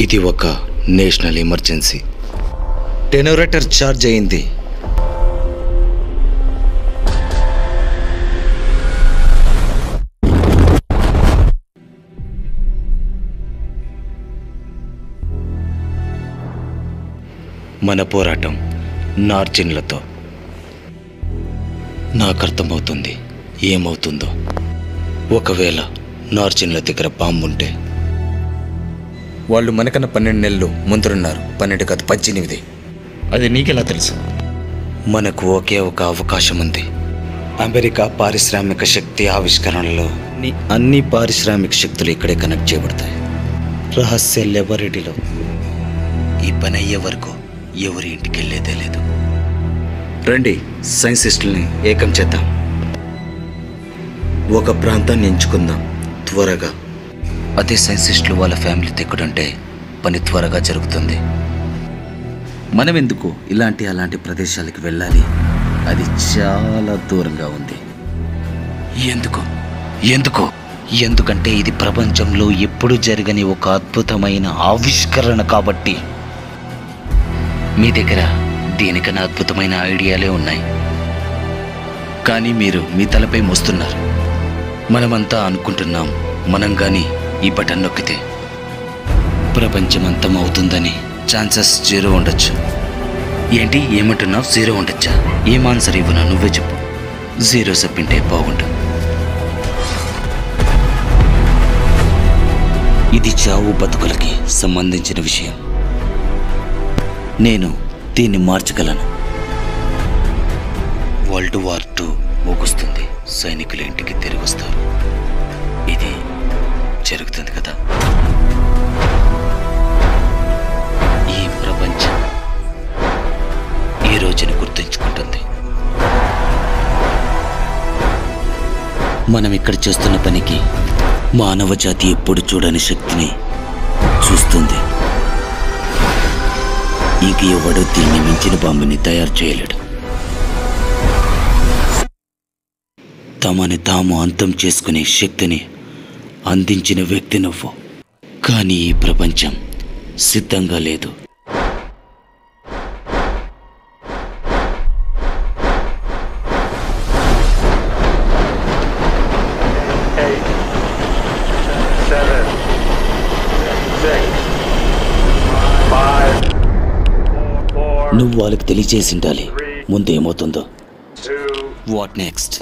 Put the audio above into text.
ఇది ఒక national emergency. టెనోరేటర్ charge అయింది. మన పోరాటం నార్జిన్లతో. నాకు అర్థమవుతుంది. ఏమవుతుందో. ఒకవేళ నార్జిన్ల దగ్గర బాంబు ఉంటే వాళ్ళు మనకన్నా పన్నెండు నెలలు ముందున్నారు పన్నెండు కాదు పద్దెనిమిది. అది నీకెలా తెలుసు? మనకు ఒకే ఒక అవకాశం ఉంది. అమెరికా పారిశ్రామిక శక్తి ఆవిష్కరణలో ని- అన్ని పారిశ్రామిక శక్తులు ఇక్కడే కనెక్ట్ చేయబడతాయి. రహస్య లెబరెడీలో ఈ పని అయ్యే వరకు ఎవరి ఇంటికి వెళ్ళేదే లేదు. రండి సైన్సిస్టుల్ని ఏకం చేద్దాం. ఒక ప్రాంతాన్ని ఎంచుకుందాం. త్వరగా. అదే సైంటిస్టులు వాళ్ళ ఫ్యామిలీ తెక్కుడంటే పని త్వరగా జరుగుతుంది. మనం ఎందుకు ఇలాంటి అలాంటి ప్రదేశాలకు వెళ్ళాలి? అది చాలా దూరంగా ఉంది. ఎందుకు? ఎందుకు? ఎందుకంటే ఇది ప్రపంచంలో ఎప్పుడు జరగని ఒక అద్భుతమైన ఆవిష్కరణ కాబట్టి. మీ దగ్గర దీనికన్నా అద్భుతమైన ఐడియాలే ఉన్నాయి. కానీ మీరు మీ తలపై మోస్తున్నారు. మనమంతా అనుకుంటున్నాం మనం కానీ ఈ బటన్ నొక్కితే ప్రపంచం అంతం అవుతుందని ఛాన్సెస్ జీరో ఉండొచ్చు. ఏంటి? ఏమంటున్నావు? జీరో ఉండొచ్చా? ఏం ఆన్సర్ ఇవ్వనా నువ్వే చెప్పు. జీరో చెప్పింటే బాగుండు. ఇది చావు బతుకులకి సంబంధించిన విషయం. నేను దీన్ని మార్చగలను. వరల్డ్ వార్ టూ ముగుస్తుంది. సైనికులు ఇంటికి తిరిగి వస్తారు మనం ఇక్కడ చేస్తున్న పనికి మానవ జాతి ఎప్పుడు చూడని శక్తిని చూస్తుంది. ఇంక ఎవడో దీన్ని మించిన బాంబుని తయారు చేయలేడు. తమని తాము అంతం చేసుకునే శక్తిని అందించిన వ్యక్తి నువ్వు. కానీ ఈ ప్రపంచం సిద్ధంగా లేదు. నువ్వు వాళ్ళకి తెలియజేసి ఉండాలి ముందు ఏమవుతుందో వాట్ నెక్స్ట్.